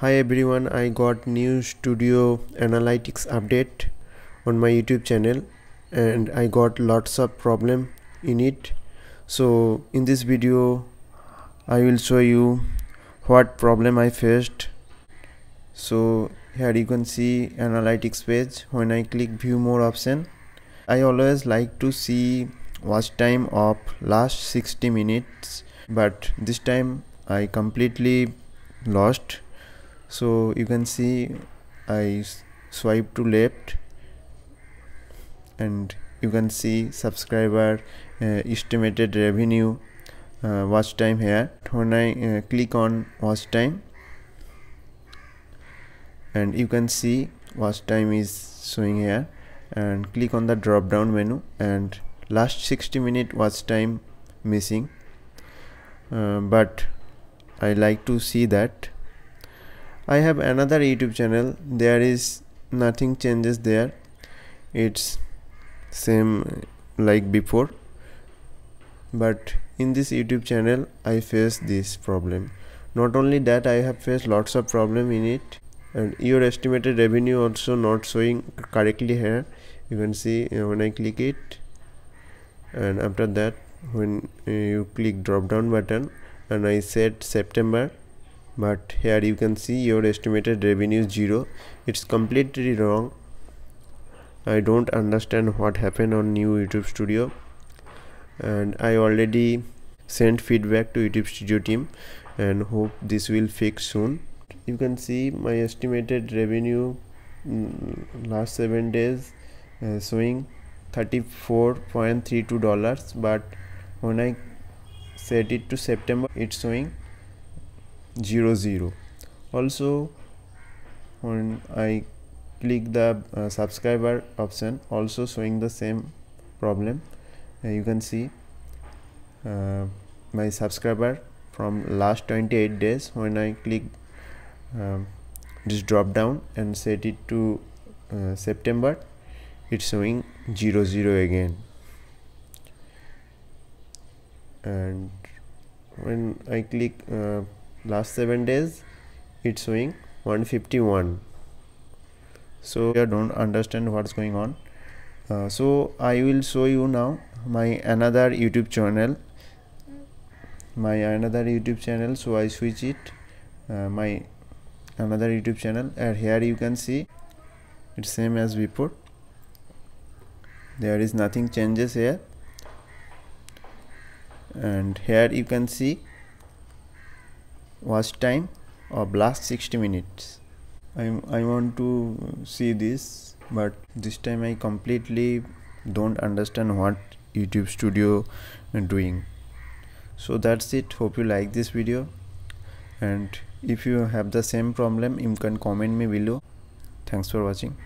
hi everyone i got new studio analytics update on my youtube channel and i got lots of problem in it. So in this video i will show you what problem i faced. So here you can see analytics page. When i click view more option i always like to see watch time of last 60 minutes but this time i completely lost so you can see I swipe to left and you can see subscriber uh, estimated revenue uh, watch time here. When I uh, click on watch time and you can see watch time is showing here and click on the drop down menu and last 60 minute watch time missing. Uh, but I like to see that I have another YouTube channel. There is nothing changes there. It's same like before. But in this YouTube channel I face this problem. Not only that I have faced lots of problem in it. And your estimated revenue also not showing correctly here. You can see uh, when I click it. And after that when uh, you click drop down button and I set September but here you can see your estimated revenue is zero. It's completely wrong. I don't understand what happened on new YouTube studio. And I already sent feedback to YouTube studio team and hope this will fix soon. You can see my estimated revenue mm, last seven days uh, showing 34.32 dollars. But when I set it to September it's showing 0 0 also when I click the uh, subscriber option also showing the same problem. Uh, you can see uh, my subscriber from last 28 days when I click um, this drop down and set it to uh, September it's showing 0 0 again. And when I click uh, last 7 days it's showing 151 so I don't understand what's going on. Uh, so I will show you now my another YouTube channel. My another YouTube channel so I switch it. Uh, my another YouTube channel and here you can see it's same as before. There is nothing changes here. And here you can see watch time of last 60 minutes. I, I want to see this but this time I completely don't understand what YouTube studio doing. So that's it. Hope you like this video. And if you have the same problem you can comment me below. Thanks for watching